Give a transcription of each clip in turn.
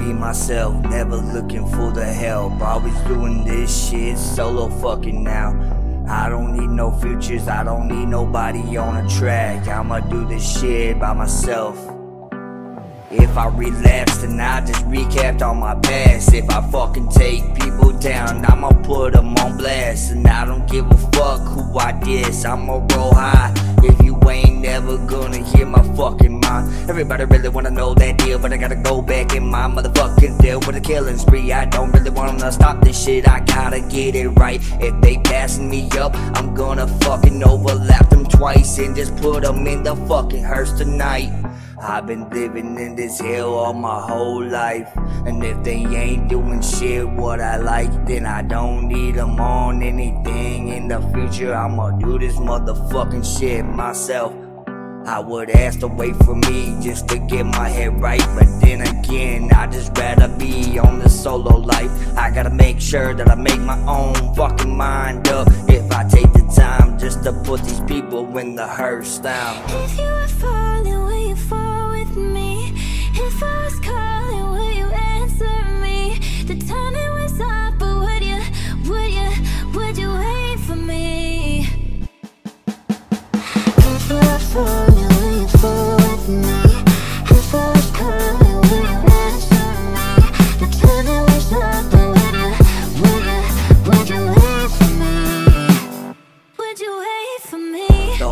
be myself, never looking for the help. Always doing this shit solo fucking now. I don't need no futures, I don't need nobody on a track. I'ma do this shit by myself. If I relapse, then I just recapped on my past. If I fucking take people down, I'ma put them on blast. And I don't give a fuck who I diss, I'ma roll high. If you ain't never gonna hear my fucking mind. Everybody really wanna know that deal, but I gotta go back in my motherfucking deal with a killing spree. I don't really wanna stop this shit, I gotta get it right. If they passing me up, I'm gonna fucking overlap them twice and just put them in the fucking hearse tonight. I've been living in this hell all my whole life. And if they ain't doing shit what I like, then I don't need them on anything in the future. I'ma do this motherfucking shit myself. I would ask to wait for me just to get my head right. But then again, I just rather be on the solo life. I gotta make sure that I make my own fucking mind up. If I take the time to put these people in the hearse down. If you were falling, will you fall with me? If I was calling, will you answer me? The timing was but would you, would you, would you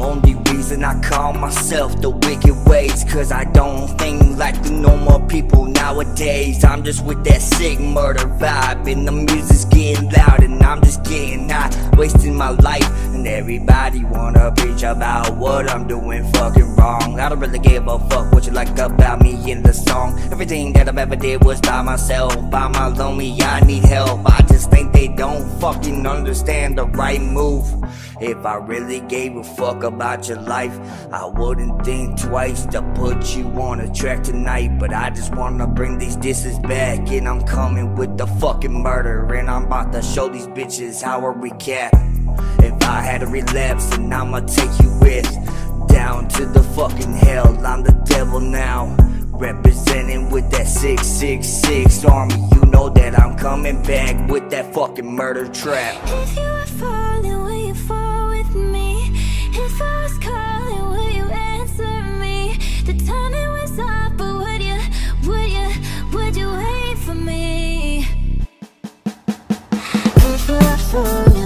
only reason I call myself the Wicked Waze Cause I don't think like the normal people nowadays. I'm just with that sick murder vibe And the music's getting loud and I'm just getting high Wasting my life. And everybody wanna preach about what I'm doing fucking wrong. I don't really give a fuck what you like about me in the song. Everything that I've ever did was by myself By my lonely, I need help. I just think they don't fucking understand the right move. If I really gave a fuck about your life. I wouldn't think twice to put you on a track tonight But I just wanna bring these disses back And I'm coming with the fucking murder And I'm about to show these bitches how we recap. If I had a relapse then I'ma take you with Down to the fucking hell, I'm the devil now Representing with that 666 army. You know that I'm coming back with that fucking murder trap Oh.